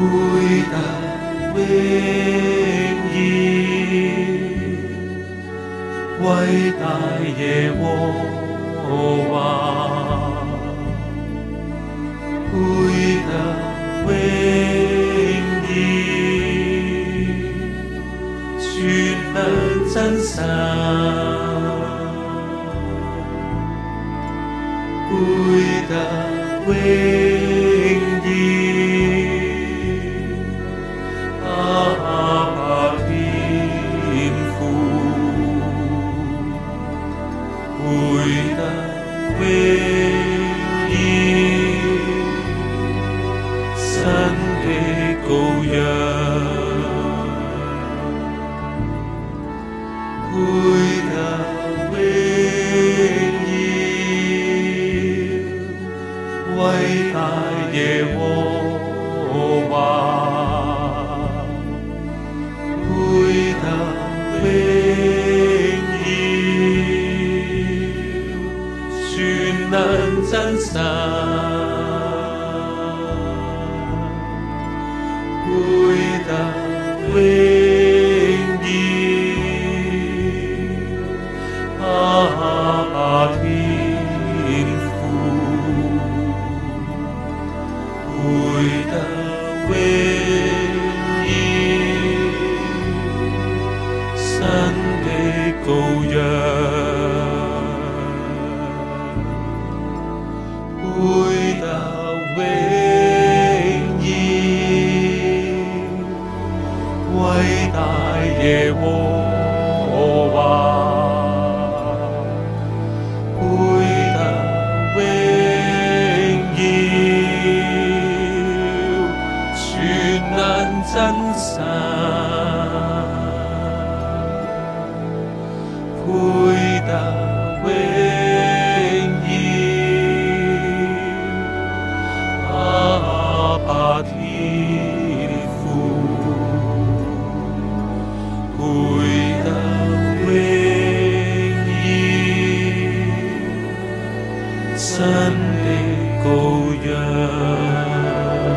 配得荣耀，伟大耶和华，配得荣耀，全能真神，配得荣配得荣耀，神的羔羊，配得荣耀，伟大耶和深山回到荣耀爸爸听父回到荣耀山的羔羊为大业我话全能真神会得荣耀阿爸的羔羊。